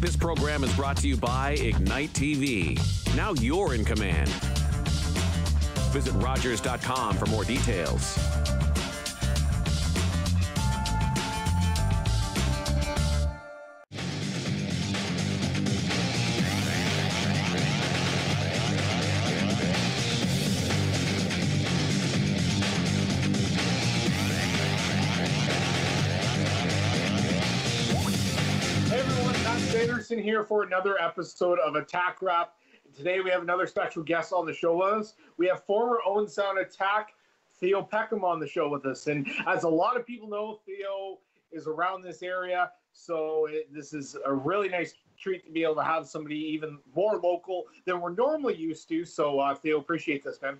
This program is brought to you by Ignite TV. Now you're in command. Visit Rogers.com for more details. Sanderson here for another episode of Attack Rap. Today we have another special guest on the show with us. We have former Owen Sound Attack Theo Peckham on the show with us. And as a lot of people know, Theo is around this area, so it, this is a really nice treat to be able to have somebody even more local than we're normally used to. So uh, Theo, appreciate this, man.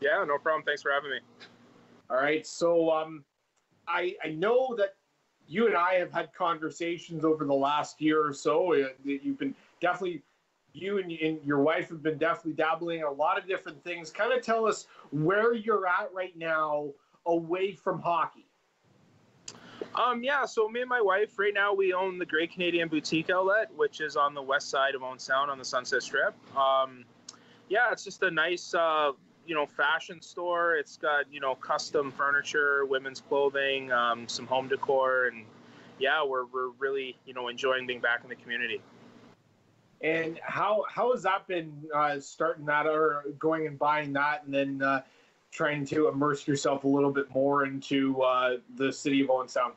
Yeah, no problem. Thanks for having me. All right, so um, I I know that you and I have had conversations over the last year or so. uh, that You've been definitely, you and, and your wife have been definitely dabbling in a lot of different things. Kind of tell us where you're at right now away from hockey. Um, yeah, so me and my wife right now we own the Great Canadian Boutique Outlet, which is on the west side of Owen Sound on the Sunset Strip. Um, yeah, it's just a nice, uh, you know, fashion store. It's got you know custom furniture, women's clothing, um, some home decor, and yeah, we're we're really you know enjoying being back in the community. And how how has that been uh, starting that or going and buying that and then uh, trying to immerse yourself a little bit more into uh, the city of Owen Sound?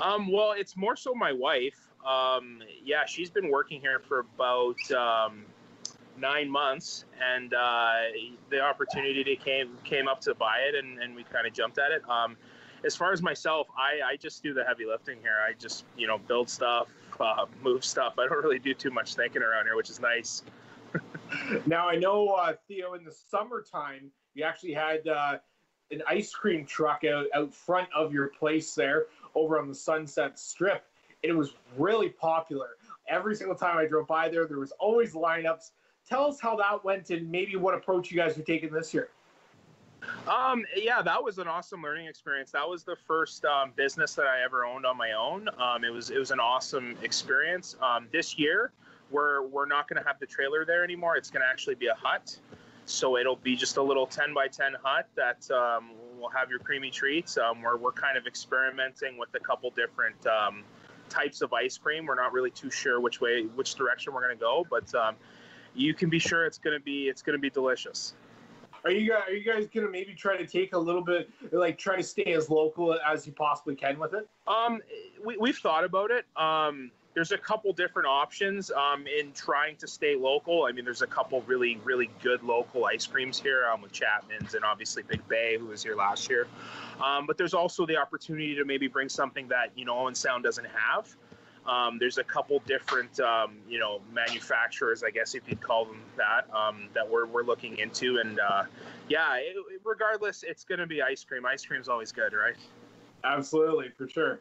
Um, well, it's more so my wife. Um, yeah, she's been working here for about um, nine months, and uh, the opportunity came came up to buy it, and, and we kind of jumped at it. Um, as far as myself, I, I just do the heavy lifting here. I just you know build stuff, uh, move stuff. I don't really do too much thinking around here, which is nice. Now I know uh, Theo. In the summertime, you actually had uh, an ice cream truck out, out front of your place there, over on the Sunset Strip. And it was really popular. Every single time I drove by there, there was always lineups. Tell us how that went and maybe what approach you guys are taking this year. Um, yeah, that was an awesome learning experience. That was the first um, business that I ever owned on my own. Um, it was it was an awesome experience. Um, this year, we're we're not going to have the trailer there anymore. It's going to actually be a hut. So it'll be just a little 10 by 10 hut that um, will have your creamy treats. Um, we're, we're kind of experimenting with a couple different um, types of ice cream. We're not really too sure which way, which direction we're going to go, but um, you can be sure it's going to be it's going to be delicious. Are you guys, are you guys going to maybe try to take a little bit, like try to stay as local as you possibly can with it? Um, we, we've thought about it. Um, there's a couple different options um, in trying to stay local. I mean, there's a couple really, really good local ice creams here um, with Chapman's and obviously Big Bay, who was here last year. Um, but there's also the opportunity to maybe bring something that, you know, Owen Sound doesn't have. Um, there's a couple different, um, you know, manufacturers, I guess if you'd call them that, um, that we're, we're looking into. And uh, yeah, it, regardless, it's going to be ice cream. Ice cream's always good, right? Absolutely, for sure.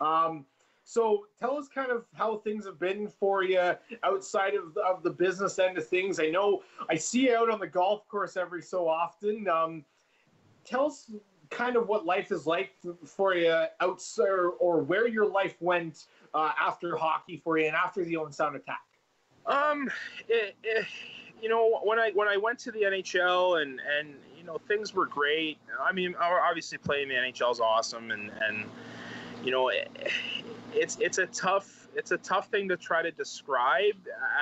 Um, so tell us kind of how things have been for you outside of the, of the business end of things. I know I see you out on the golf course every so often. Um, tell us kind of what life is like for you outside or, or where your life went uh, after hockey for you and after the Owen Sound attack. Um, it, it, you know, when I when I went to the NHL and and you know things were great. I mean, obviously playing the NHL is awesome, and and you know, it, it's it's a tough it's a tough thing to try to describe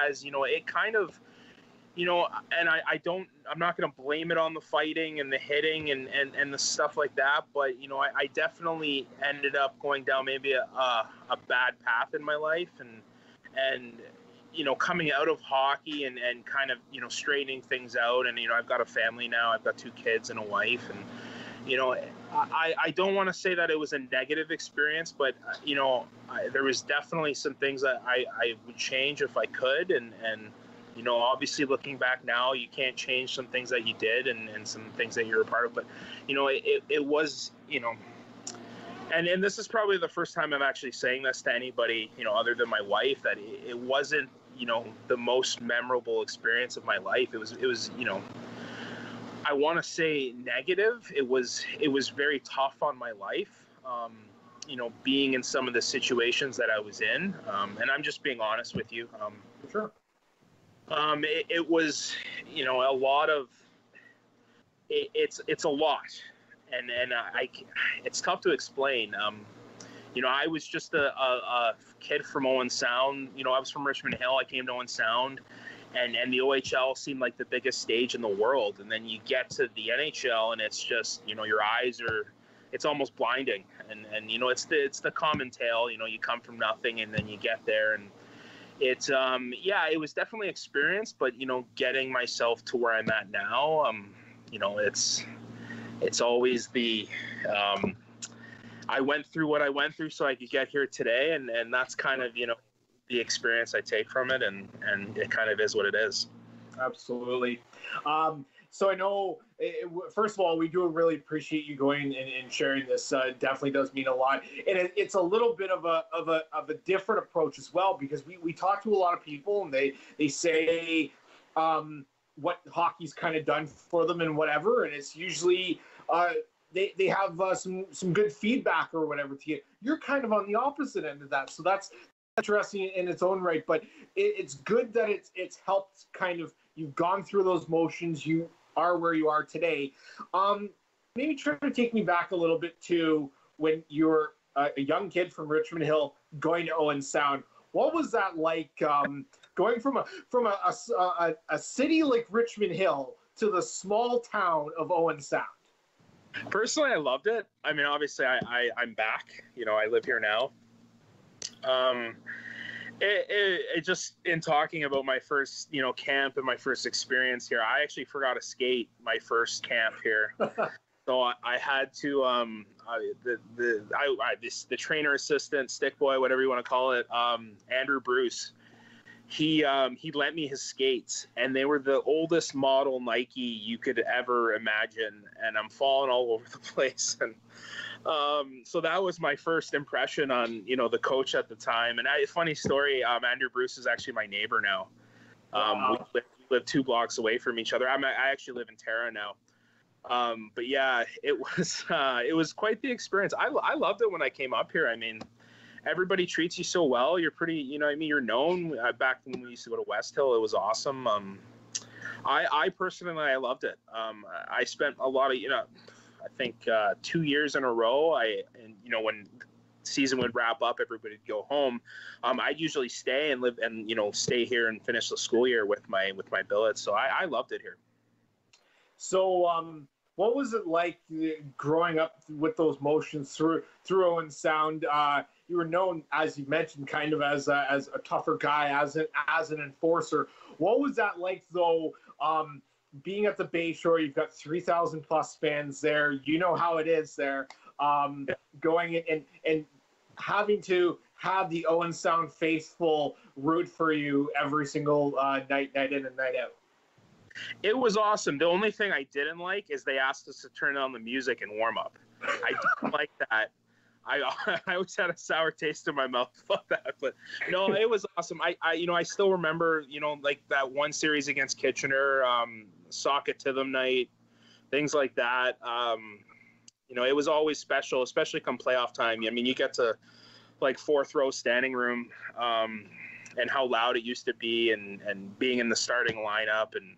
as you know it kind of you know and i, I don't i'm not going to blame it on the fighting and the hitting and, and, and the stuff like that but you know I, I definitely ended up going down maybe a, a, a bad path in my life and and you know coming out of hockey and, and kind of you know straightening things out and you know i've got a family now i've got two kids and a wife and you know i, I don't want to say that it was a negative experience but uh, you know I, there was definitely some things that I, I would change if i could and and you know obviously looking back now you can't change some things that you did and, and some things that you're a part of but you know it, it, it was you know and and this is probably the first time i'm actually saying this to anybody you know other than my wife that it, it wasn't you know the most memorable experience of my life it was it was you know I want to say negative. It was it was very tough on my life. Um, you know, being in some of the situations that I was in, um, and I'm just being honest with you. Um, sure. Um, it, it, was, you know, a lot of. It, it's it's a lot, and and I, it's tough to explain. Um, you know, I was just a, a, a, kid from Owen Sound. You know, I was from Richmond Hill. I came to Owen Sound, and and the OHL seemed like the biggest stage in the world. And then you get to the NHL, and it's just you know your eyes are, it's almost blinding. And and you know it's the it's the common tale. You know, you come from nothing, and then you get there, and it's um yeah, it was definitely experience. But you know, getting myself to where I'm at now, um, you know, it's it's always the um I went through what I went through so I could get here today, and and that's kind of you know the experience I take from it, and and it kind of is what it is. Absolutely. Um, so I know, it, first of all, we do really appreciate you going and, and sharing this. Uh, definitely does mean a lot, and it, it's a little bit of a of a of a different approach as well because we we talk to a lot of people and they they say. Um, what hockey's kind of done for them and whatever, and it's usually uh, they, they have uh, some some good feedback or whatever to you. You're kind of on the opposite end of that, so that's interesting in its own right. But it, it's good that it's it's helped kind of you've gone through those motions. You are where you are today. Um, maybe try to take me back a little bit to when you were a, young kid from Richmond Hill going to Owen Sound. What was that like? Um, going from a from a, a, a, a city like Richmond Hill to the small town of Owen Sound. Personally, I loved it. I mean, obviously, I, I am back. You know, I live here now. Um, it, it, it, just in talking about my first you know camp and my first experience here, I actually forgot to skate my first camp here. so I, I, had to um I, the the I, I this the trainer assistant stick boy whatever you want to call it um Andrew Bruce he um, he lent me his skates, and they were the oldest model Nike you could ever imagine. And I'm falling all over the place. And um, so that was my first impression on you know the coach at the time. And I, funny story, um, Andrew Bruce is actually my neighbor now. Um, wow. we, live, we, live, two blocks away from each other. I'm, I actually live in Tara now. Um, but yeah, it was uh, it was quite the experience. I, I loved it when I came up here. I mean, everybody treats you so well. You're pretty, you know, I mean, you're known. Uh, back when we used to go to West Hill, it was awesome. Um, I, I personally, I loved it. Um, I spent a lot of, you know, I think uh, two years in a row. I, and you know, when season would wrap up, everybody'd go home. Um, I'd usually stay and live and you know stay here and finish the school year with my with my billets. So I, I loved it here. So um, what was it like uh, growing up with those motions through through Owen Sound? Uh, you were known, as you mentioned, kind of as a, as a tougher guy, as an as an enforcer. What was that like, though? Um, being at the Bayshore, you've got three thousand plus fans there. You know how it is there. Um, going in and and having to have the Owen Sound faithful root for you every single uh, night, night in and night out. It was awesome. The only thing I didn't like is they asked us to turn on the music and warm up. I didn't like that. I I always had a sour taste in my mouth about that, but no, it was awesome. I, I you know I still remember you know like that one series against Kitchener, um, sock it to them night, things like that. Um, you know, it was always special, especially come playoff time. I mean, you get to like fourth row standing room, um, and how loud it used to be, and and being in the starting lineup, and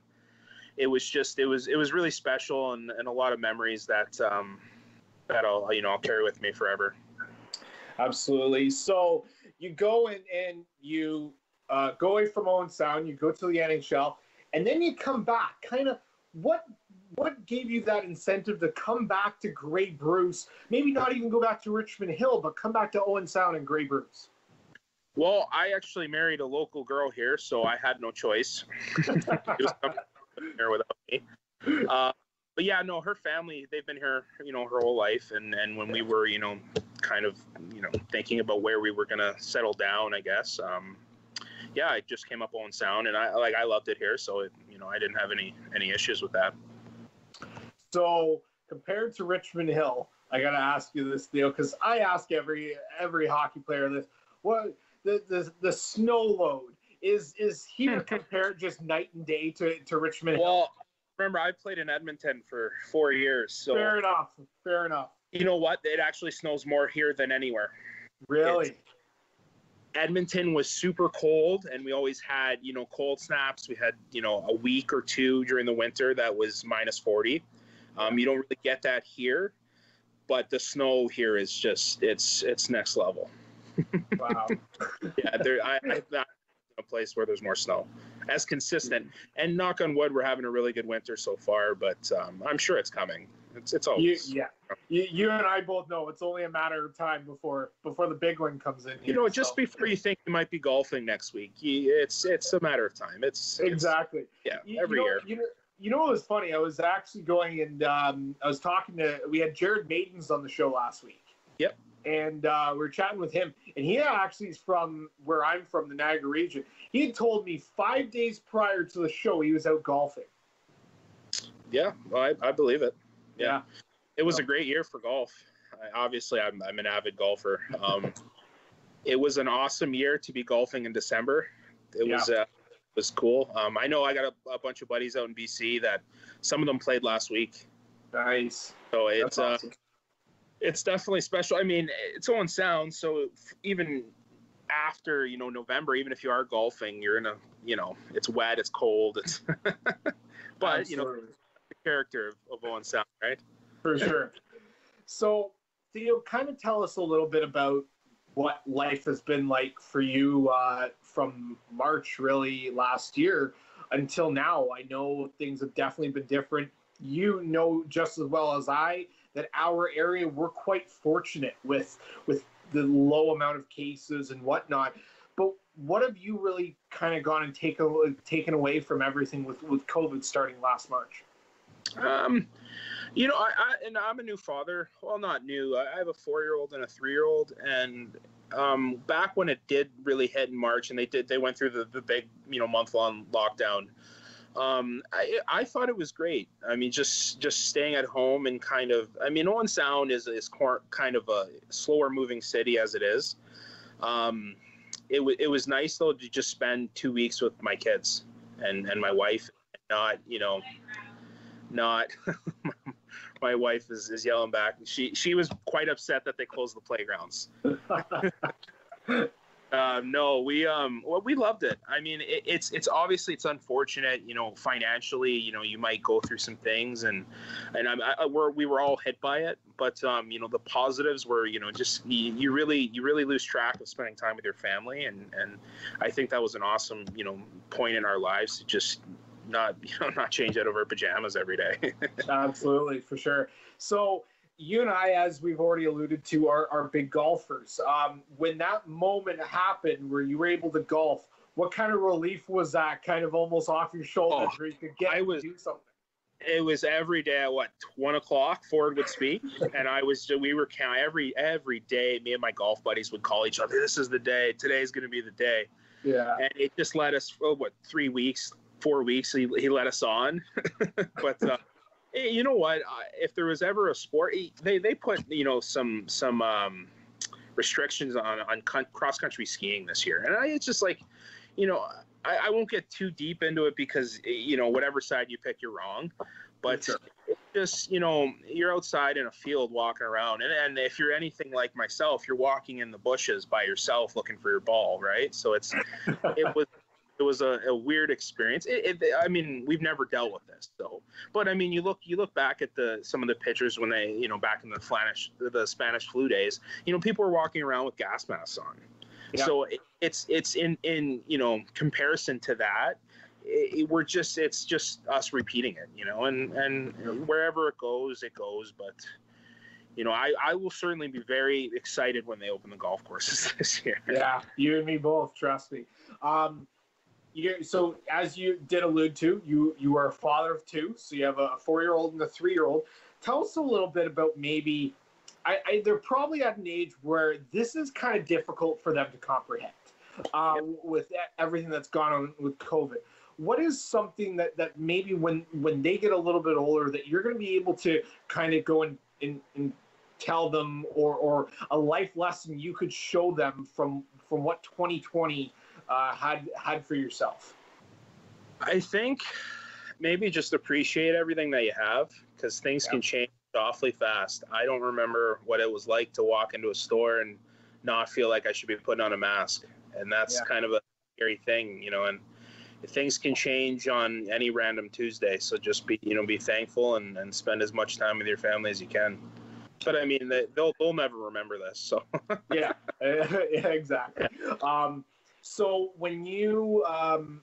it was just it was it was really special, and, and a lot of memories that um, that I'll you know I'll carry with me forever. Absolutely. So you go and and you uh, go away from Owen Sound, you go to the NHL, and then you come back. Kind of what what gave you that incentive to come back to Grey Bruce? Maybe not even go back to Richmond Hill, but come back to Owen Sound and Grey Bruce. Well, I actually married a local girl here, so I had no choice. here without me. Uh, but yeah, no, her family, they've been here, you know, her whole life. And, and when we were, you know, kind of, you know, thinking about where we were going to settle down, I guess, um, yeah, I just came up Owen Sound and I like, I loved it here. So, it, you know, I didn't have any, any issues with that. So compared to Richmond Hill, I got to ask you this Theo, Cause I ask every, every hockey player this, what the, the, the snow load is, is here compared just night and day to, to Richmond well, remember I played in Edmonton for four years. So fair enough. Fair enough. You know what? It actually snows more here than anywhere. Really? Edmonton was super cold, and we always had, you know, cold snaps. We had, you know, a week or two during the winter that was minus 40. Um, you don't really get that here, but the snow here is just, it's it's next level. Wow. yeah, there, I, I, not a place where there's more snow as consistent. And knock on wood, we're having a really good winter so far, but um, I'm sure it's coming. It's it's You, always yeah. You, you and I both know it's only a matter of time before before the big one comes in. you know just so- before you think you might be golfing next week. You, it's it's a matter of time. It's, it's Exactly. yeah You- every you know, year. You know, you know what was funny? I was actually going and um, I was talking to. We had Jarrod Maidens on the show last week. Yep. And uh, we were chatting with him, and he actually is from where I'm from, the Niagara region. He had told me five days prior to the show he was out golfing. Yeah, well, I, I believe it. Yeah. Yeah. It was a great year for golf. I, obviously, I'm, I'm an avid golfer. Um, it was an awesome year to be golfing in December. It was uh, was cool. Um, I know I got a, a bunch of buddies out in BC that some of them played last week. Nice. So it's uh, awesome. It's definitely special. I mean, it's Owen Sound, so even after you know November, even if you are golfing, you're in a you know it's wet, it's cold, it's but you know the character of, of Owen Sound, right? for sure. So, Theo, kind of tell us a little bit about what life has been like for you uh, from March, really, last year until now. I know things have definitely been different. You know just as well as I that our area we're quite fortunate with with the low amount of cases and whatnot. But what have you really kind of gone and taken taken away from everything with with COVID starting last March? Um, you know, I, I and I'm a new father. Well, not new. I have a four-year-old and a three-year-old, and um, back when it did really hit in March, and they did, they went through the, the big, you know, month-long lockdown. Um, I, I thought it was great. I mean, just just staying at home and kind of. I mean, Owen Sound is is kind of a slower-moving city as it is. Um, it was it was nice though to just spend two weeks with my kids and and my wife, not you know not my wife is, is yelling back she she was quite upset that they closed the playgrounds um, no we um well we loved it i mean it, it's it's obviously it's unfortunate you know financially you know you might go through some things and and I'm, I, we're, we were all hit by it but um you know the positives were you know just you, you really you really lose track of spending time with your family and and i think that was an awesome you know point in our lives to just not you know not change out of our pajamas every day Absolutely, for sure. So you and I, as we've already alluded to, are, are big golfers. Um, when that moment happened where you were able to golf, what kind of relief was that? Kind of almost off your shoulders, Oh, where you could get I to was- do something. it was every day at what one o'clock Ford would speak, and I was we were count every every day. Me and my golf buddies would call each other. This is the day. Today's going to be the day, Yeah, and it just let us. Oh, what three weeks, four weeks? He, he let us on, but. Uh, you know what? If there was ever a sport, eh, they they put you know some some um, restrictions on on cross country skiing this year, and I, it's just like, you know, I, I won't get too deep into it because eh, you know whatever side you pick, you're wrong. But Sure. just you know you're outside in a field walking around, and, and if you're anything like myself, you're walking in the bushes by yourself looking for your ball, right? So it's it was it was a, a weird experience. It, it, I mean, we've never dealt with this, so. But I mean, you look you look back at the some of the pictures when they, you know, back in the Spanish the Spanish flu days. You know, people were walking around with gas masks on. Yeah. So it, it's it's in in you know comparison to that. It, we're just it's just us repeating it, you know, and and wherever it goes, it goes. But you know, I I will certainly be very excited when they open the golf courses this year. yeah, you and me both. Trust me. Um, you, so as you did allude to, you you are a father of two, so you have a four-year-old and a three-year-old. Tell us a little bit about maybe. I, I they're probably at an age where this is kind of difficult for them to comprehend, uh, with e- everything that's gone on with COVID. What is something that that maybe when when they get a little bit older that you're going to be able to kind of go and, and, and tell them or or a life lesson you could show them from from what 2020 uh, had had for yourself I think maybe just appreciate everything that you have because things Yeah. can change awfully fast. I don't remember what it was like to walk into a store and not feel like I should be putting on a mask, and that's Yeah. kind of a scary thing, you know. And things can change on any random Tuesday, so just be you know be thankful and, and spend as much time with your family as you can. But I mean, they, they'll they'll never remember this, so yeah, yeah, exactly. Um, so when you, um,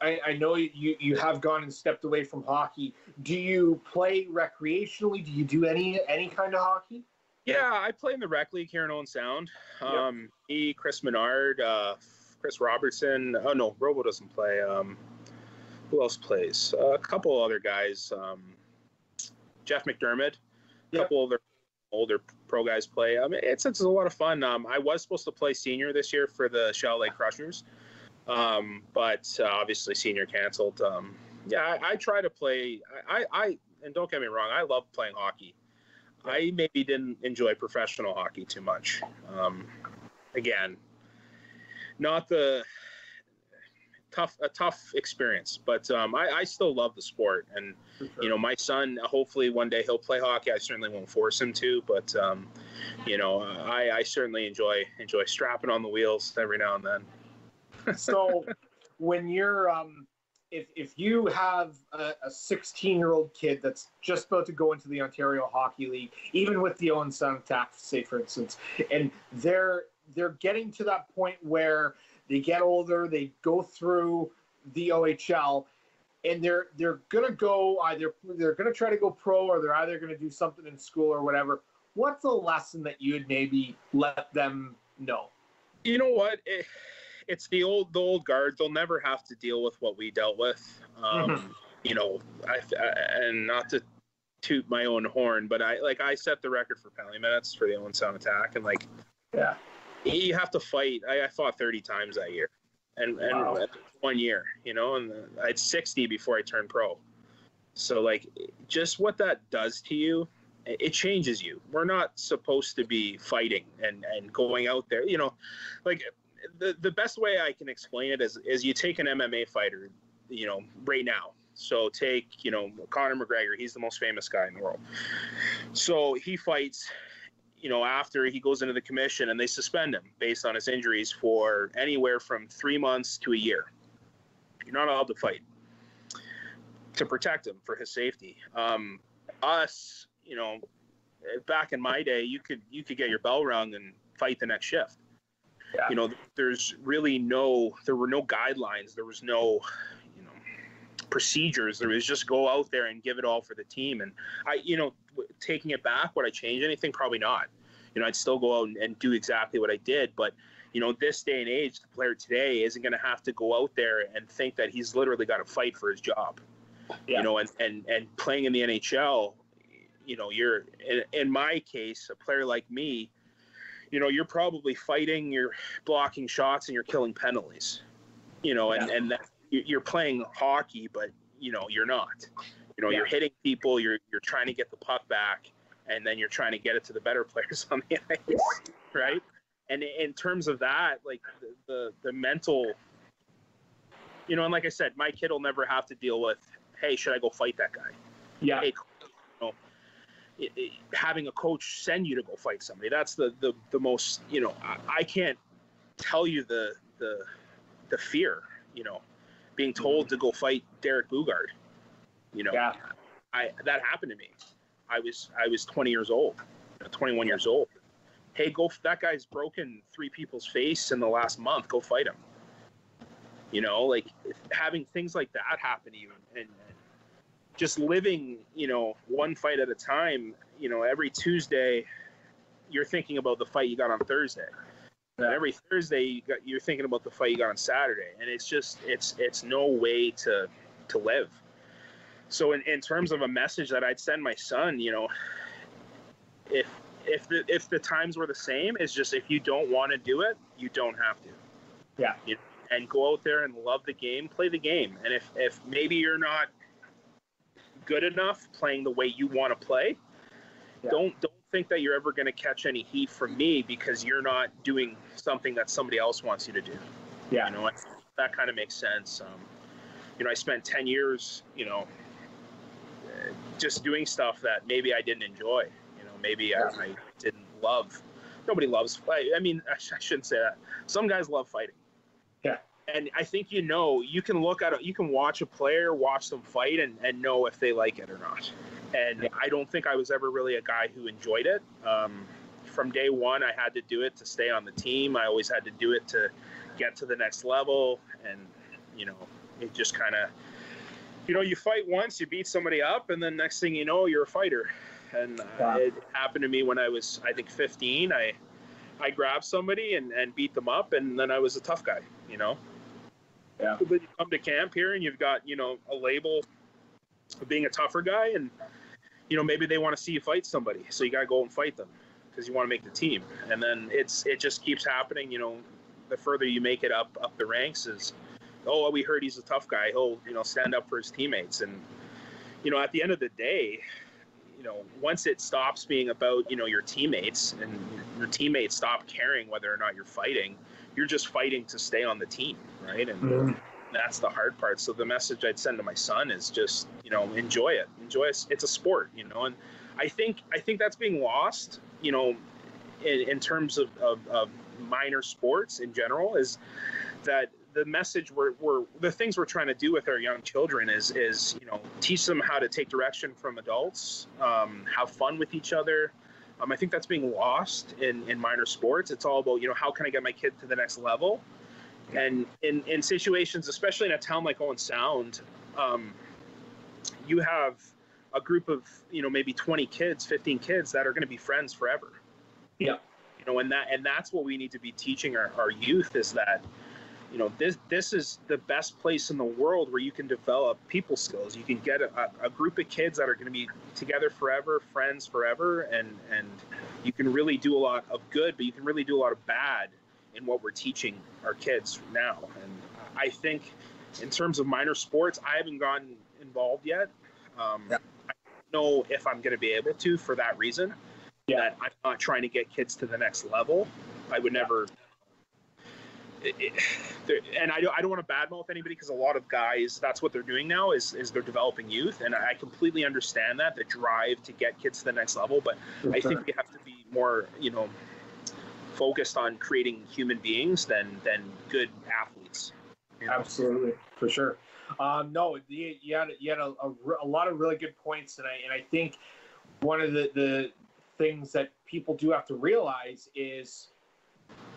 I, I know you you have gone and stepped away from hockey. Do you play recreationally? Do you do any any kind of hockey? Yeah, I play in the rec league here in Owen Sound. Yep. Um, me, Chris Menard, uh, Chris Robertson. Oh no, Robo doesn't play. Um, who else plays? Uh, a couple other guys. Um, Jeff McDermott. A Yep. couple other older pro guys play. I mean, it's it's a lot of fun. Um, I was supposed to play senior this year for the Lake Crushers, um, but uh, obviously senior canceled. Um, yeah, I, I try to play. I, I, I and don't get me wrong, I love playing hockey. I maybe didn't enjoy professional hockey too much. Um, again, not the tough a tough experience, but um, I, I still love the sport. And you know, my son, hopefully one day he'll play hockey. I certainly won't force him to, but um, you know, I, I certainly enjoy enjoy strapping on the wheels every now and then. so when you're um if if you have a 16 year old kid that's just about to go into the Ontario Hockey League, even with the Owen Sound Attack, say for instance, and they're they're getting to that point where they get older, they go through the OHL, and they're they're gonna go either they're gonna try to go pro or they're either gonna do something in school or whatever. What's a lesson that you'd maybe let them know? You know what? It, it's the old the old guard. They'll never have to deal with what we dealt with. Um, Mhm. You know, I, I and not to toot my own horn, but I like I set the record for penalty minutes for the Owen Sound Attack, and like Yeah. You have to fight. I, I fought 30 times that year, and and Wow. one year, you know, and I had 60 before I turned pro. So like, just what that does to you, it changes you. We're not supposed to be fighting and and going out there, you know, like the the best way I can explain it is is you take an MMA fighter, you know, right now. So take, you know, Conor McGregor, he's the most famous guy in the world. So he fights you know, after he goes into the commission and they suspend him based on his injuries for anywhere from three months to a year. You're not allowed to fight to protect him for his safety. Um, us, you know, back in my day, you could you could get your bell rung and fight the next shift. Yeah. You know, there's really no there were no guidelines. There was no, procedures. There was just go out there and give it all for the team. And I, you know, taking it back, would I change anything? Probably not. You know, I'd still go out and, and do exactly what I did. But, you know, this day and age, the player today isn't going to have to go out there and think that he's literally got to fight for his job. Yeah. You know, and, and, and playing in the NHL, you know, you're, in, in my case, a player like me, you know, you're probably fighting, you're blocking shots, and you're killing penalties. You know, and, Yeah. and that, you're playing hockey, but, you know, you're not. You know, Yeah. you're hitting people, you're, you're trying to get the puck back and then you're trying to get it to the better players on the ice, right? And in terms of that, like the, the the mental, you know, and like I said, my kid will never have to deal with, hey, should I go fight that guy? Yeah. Hey, you know, i- i- having a coach send you to go fight somebody, that's the the, the most, you know, I, I can't tell you the the the fear, you know, being told to go fight Derek Boogaard, you know, Yeah. I that happened to me. I was I was 20 years old, know, 21 years old. Hey, go! That guy's broken three people's face in the last month. Go fight him. You know, like having things like that happen and, and just living, you know, one fight at a time. You know, every Tuesday, you're thinking about the fight you got on Thursday. Every Thursday, you got, you're thinking about the fight you got on Saturday, and it's just it's it's no way to to live. So in, in terms of a message that I'd send my son, you know, if if the if the times were the same, it's just if you don't want to do it, you don't have to. Yeah. You, and go out there and love the game, play the game. And if if maybe you're not good enough playing the way you want to play, Yeah. don't don't think that you're ever going to catch any heat from me because you're not doing something that somebody else wants you to do. Yeah. You know, that kind of makes sense. Um, you know, I spent 10 years, you know, uh, just doing stuff that maybe I didn't enjoy. You know, maybe I, I didn't love. Nobody loves. I, I mean, I, sh- I shouldn't say that. Some guys love fighting. Yeah. And I think you know you can look at it. You can watch a player, watch them fight, and, and know if they like it or not. And I don't think I was ever really a guy who enjoyed it. Um, from day one, I had to do it to stay on the team. I always had to do it to get to the next level, and you know, it just kind of, you know, you fight once, you beat somebody up, and then next thing you know, you're a fighter. And uh, Yeah. it happened to me when I was, I think, 15. I I grabbed somebody and, and beat them up, and then I was a tough guy, you know. Yeah. But you come to camp here, and you've got you know a label of being a tougher guy, and you know maybe they want to see you fight somebody, so you gotta go and fight them because you want to make the team. And then it's it just keeps happening. You know, the further you make it up up the ranks is, oh, we heard he's a tough guy. He'll you know stand up for his teammates, and you know at the end of the day, you know once it stops being about you know your teammates and your teammates stop caring whether or not you're fighting, you're just fighting to stay on the team, right? And Mhm. That's the hard part. So the message I'd send to my son is just, you know, enjoy it. Enjoy it. It's a sport, you know, and I think I think that's being lost, you know, in, in terms of, of, of minor sports in general is that the message we're, we're the things we're trying to do with our young children is is you know teach them how to take direction from adults um, have fun with each other um, i think that's being lost in, in minor sports it's all about you know how can i get my kid to the next level and in, in situations especially in a town like owen sound um, you have a group of you know maybe 20 kids 15 kids that are going to be friends forever Yeah. you know and that and that's what we need to be teaching our, our youth is that you know this this is the best place in the world where you can develop people skills you can get a, a group of kids that are going to be together forever friends forever and and you can really do a lot of good but you can really do a lot of bad in what we're teaching our kids now. And i think in terms of minor sports i haven't gotten involved yet. Um, Yeah. i don't know if i'm going to be able to for that reason. Yeah. that i'm not trying to get kids to the next level. I would never it, it, and I don't, I don't want to badmouth anybody because a lot of guys that's what they're doing now is is they're developing youth. And I completely understand that the drive to get kids to the next level. But I think we have to be more you know focused on creating human beings than than good athletes you know? Absolutely, for sure. Um, no, you, you had you had a, a, a lot of really good points and I and I think one of the, the things that people do have to realize is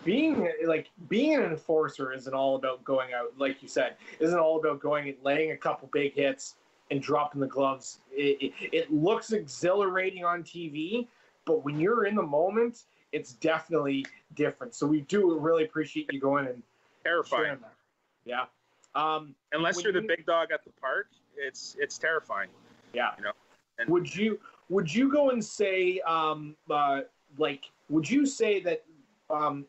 being like being an enforcer isn't all about going out, like you said, isn't all about going and laying a couple big hits and dropping the gloves. It, it, it looks exhilarating on TV, but when you're in the moment, it's definitely different. So we do really appreciate you going and terrifying. Yeah. Um, unless you're the you- big dog at the park it's it's terrifying yeah. You know, and- would you would you go and say um uh like would you say that um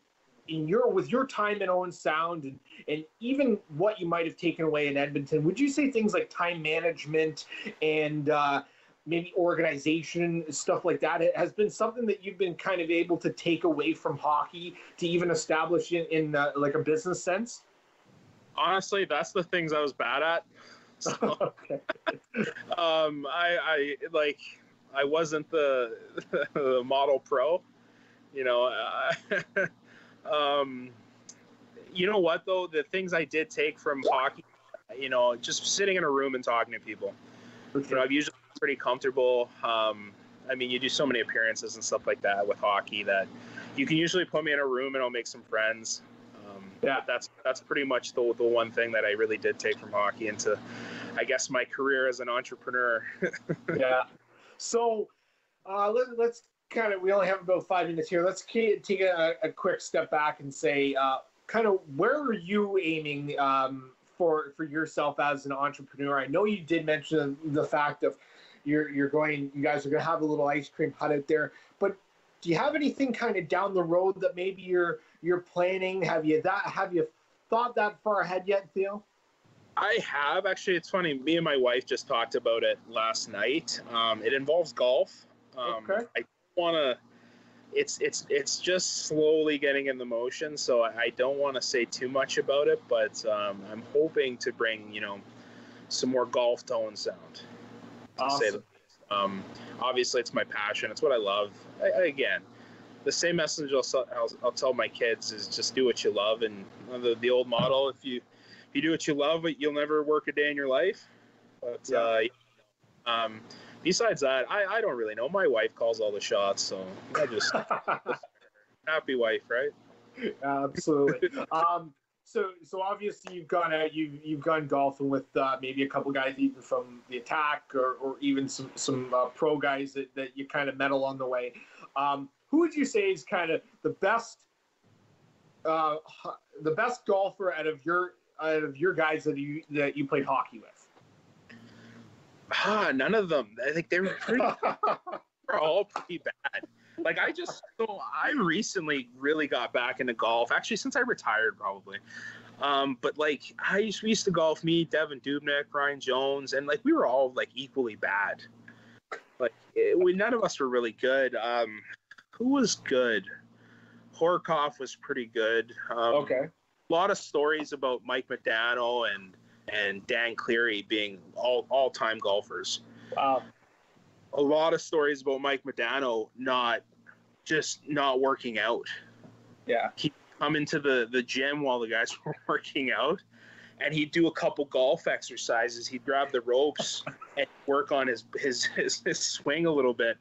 in your with your time in Owen Sound and and even what you might have taken away in Edmonton, would you say things like time management and uh maybe organization stuff like that. Has been something that you've been kind of able to take away from hockey to even establish in, in uh, like a business sense? honestly that's the things i was bad at. So okay. um i i like i wasn't the, the model pro you know uh, um you know what though? The things i did take from hockey you know just sitting in a room and talking to people. You know i'm usually pretty comfortable um i mean you do so many appearances and stuff like that with hockey that you can usually put me in a room and i'll make some friends um, Yeah. that's that's pretty much the, the one thing that i really did take from hockey into i guess my career as an entrepreneur yeah. So uh, let, let's kind of, we only have about five minutes here. Let's take a, a quick step back and say, uh, kind of, where are you aiming um, for for yourself as an entrepreneur? I know you did mention the fact of you're you're going, you guys are going to have a little ice cream hut out there, but do you have anything kind of down the road that maybe you're you're planning? Have you that have you thought that far ahead yet, Theo? I have actually. It's funny. Me and my wife just talked about it last night. Um, it involves golf. Um, Okay. I want to. It's it's it's just slowly getting in the motion, so I, I don't want to say too much about it. But um, I'm hoping to bring you know some more golf to Owen Sound. Awesome. Um, obviously, it's my passion. It's what I love. I, I, again, the same message I'll, I'll, I'll, tell my kids is just do what you love. And the, the old model, if you if you do what you love, you'll never work a day in your life. But uh, um, besides that, I, I don't really know. My wife calls all the shots, so I just happy wife, right? Absolutely. um, so so obviously you've gone out, you've you've gone golfing with uh, maybe a couple guys even from the attack or, or even some some uh, pro guys that, that you kind of met along the way. Um, who would you say is kind of the best uh, the best golfer out of your out of your guys that you that you played hockey with? Ah, none of them. I think they were pretty. they're all pretty bad like I just so I recently really got back into golf. Actually, since I retired, probably. Um, but like I used, we used to golf me, Devan Dubnyk, Ryan Jones, and like we were all like equally bad. Like it, we none of us were really good. Um, who was good? Horcoff was pretty good. Um, okay. A lot of stories about Mike Modano and and Dan Cleary being all all time golfers. Wow a lot of stories about Mike Modano not just not working out. Yeah. He'd come into the, the gym while the guys were working out and he'd do a couple golf exercises. He'd grab the ropes and work on his, his, his, his swing a little bit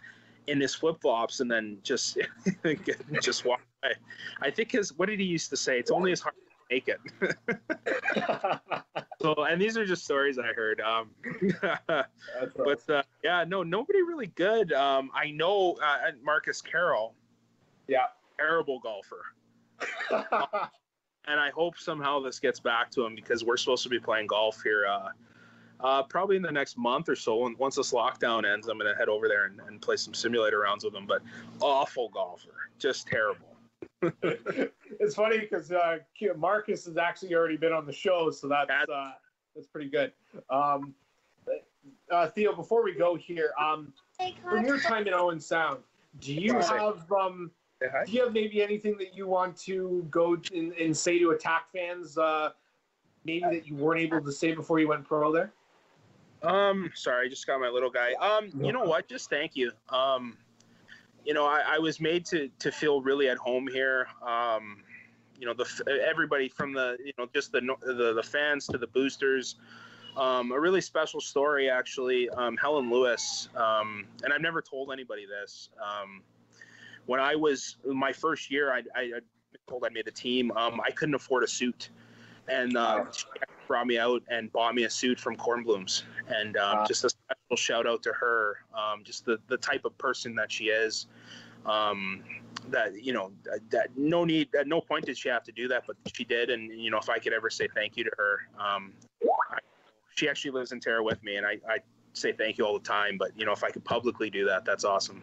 in his flip flops and then just just walk away. I think his what did he used to say? It's only as hard make it. so, and these are just stories I heard. Um, but uh, yeah, no, nobody really good. Um, I know uh, Marcus Carroll. Yeah, terrible golfer. and I hope somehow this gets back to him because we're supposed to be playing golf here. Uh, uh, probably in the next month or so, and once this lockdown ends, I'm going to head over there and, and play some simulator rounds with him. But awful golfer, just terrible. it's funny because uh, Marcus has actually already been on the show, so that's uh, that's pretty good. Um, uh, Theo, before we go here, um, from your time in Owen Sound, do you have um, do you have maybe anything that you want to go and, and say to attack fans, uh, maybe that you weren't able to say before you went pro there? Um, sorry, I just got my little guy. Um, you know what? Just thank you. Um, you know, I, I, was made to to feel really at home here. Um, you know, the everybody from the you know just the the, the fans to the boosters. Um, a really special story, actually. Um, Helen Lewis, um, and I've never told anybody this. Um, when I was my first year, I, I, I told I made the team. Um, I couldn't afford a suit, and uh, she brought me out and bought me a suit from Kornblums. And um, just a special shout out to her, um, just the, the type of person that she is. Um, that you know that no need at no point did she have to do that, but she did. And you know if I could ever say thank you to her, um, I, she actually lives in Tara with me, and I, I say thank you all the time. But you know if I could publicly do that, that's awesome.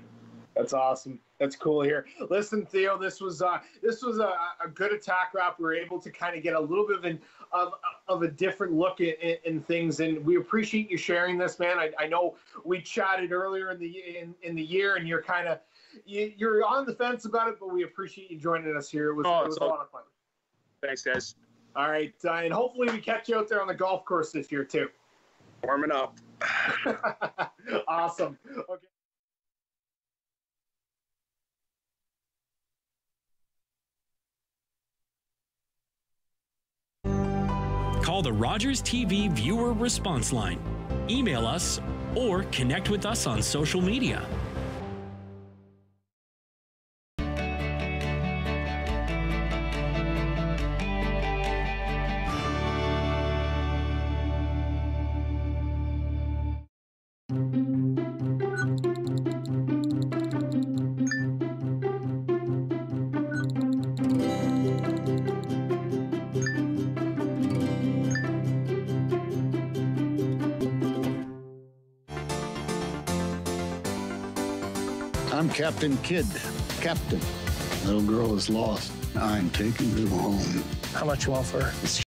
That's awesome. That's cool here. Listen, Theo, this was uh, this was a, a good attack rap. We were able to kind of get a little bit of an of, of a different look in, in, things, and we appreciate you sharing this, man. I, I know we chatted earlier in the in, in the year, and you're kind of you, are on the fence about it, but we appreciate you joining us here. It was, oh, it was a lot of fun. Thanks, guys. All right, uh, and hopefully we catch you out there on the golf course this year too. Warming up. awesome. Okay. Call the Rogers TV viewer response line, email us, or connect with us on social media. Captain Kidd. Captain. Little girl is lost. I'm taking her home. How much you her?